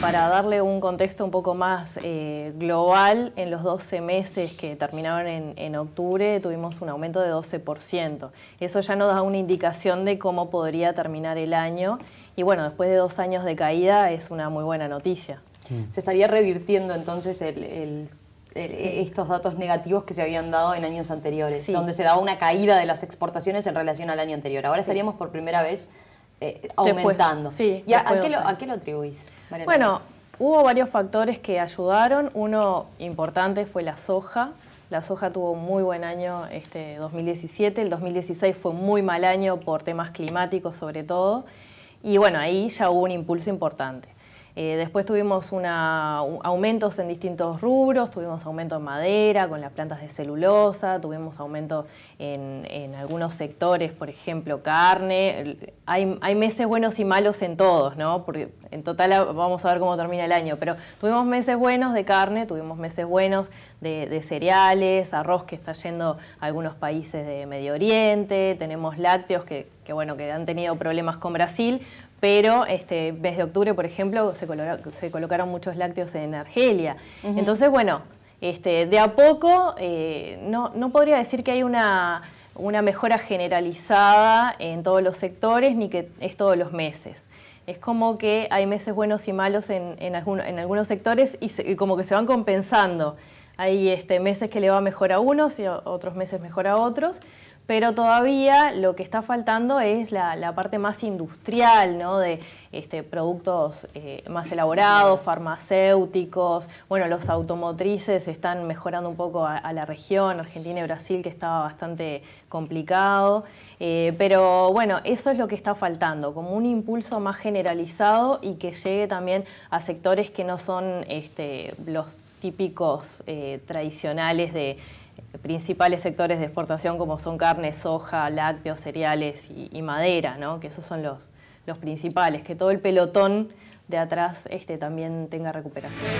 Para darle un contexto un poco más eh, global, en los 12 meses que terminaron en, octubre tuvimos un aumento de 12%. Eso ya nos da una indicación de cómo podría terminar el año. Y bueno, después de dos años de caída es una muy buena noticia. Se estaría revirtiendo entonces estos datos negativos que se habían dado en años anteriores, donde se daba una caída de las exportaciones en relación al año anterior. Ahora estaríamos por primera vez eh, aumentando. ¿Y a, qué lo, a, qué lo, atribuís? Bueno, hubo varios factores que ayudaron. Uno importante fue la soja. La soja tuvo un muy buen año este 2017, el 2016 fue un muy mal año por temas climáticos sobre todo. Y bueno, ahí ya hubo un impulso importante. Eh, después tuvimos aumentos en distintos rubros, tuvimos aumento en madera, con las plantas de celulosa, tuvimos aumento en, algunos sectores, por ejemplo, carne. Hay, meses buenos y malos en todos, ¿no? Porque en total vamos a ver cómo termina el año, pero tuvimos meses buenos de carne, tuvimos meses buenos de, cereales, arroz que está yendo a algunos países de Medio Oriente, tenemos lácteos que, que bueno, que han tenido problemas con Brasil, pero este mes de octubre, por ejemplo, se, se colocaron muchos lácteos en Argelia. Entonces, bueno, este, de a poco, eh, no, no, podría decir que hay una, una, mejora generalizada en todos los sectores, ni que es todos los meses. Es como que hay meses buenos y malos en, en, en algunos sectores y, y, como que se van compensando. Hay este, meses que le va mejor a unos y otros meses mejor a otros pero todavía lo que está faltando es la, parte más industrial, ¿no? de este, productos eh, más elaborados, farmacéuticos, bueno, los automotrices están mejorando un poco a, la región, Argentina y Brasil, que estaba bastante complicado, eh, pero bueno, eso es lo que está faltando, como un impulso más generalizado y que llegue también a sectores que no son este, los típicos eh, tradicionales de principales sectores de exportación como son carne, soja, lácteos, cereales y, madera, ¿no? que esos son los, los principales, que todo el pelotón de atrás este, también tenga recuperación.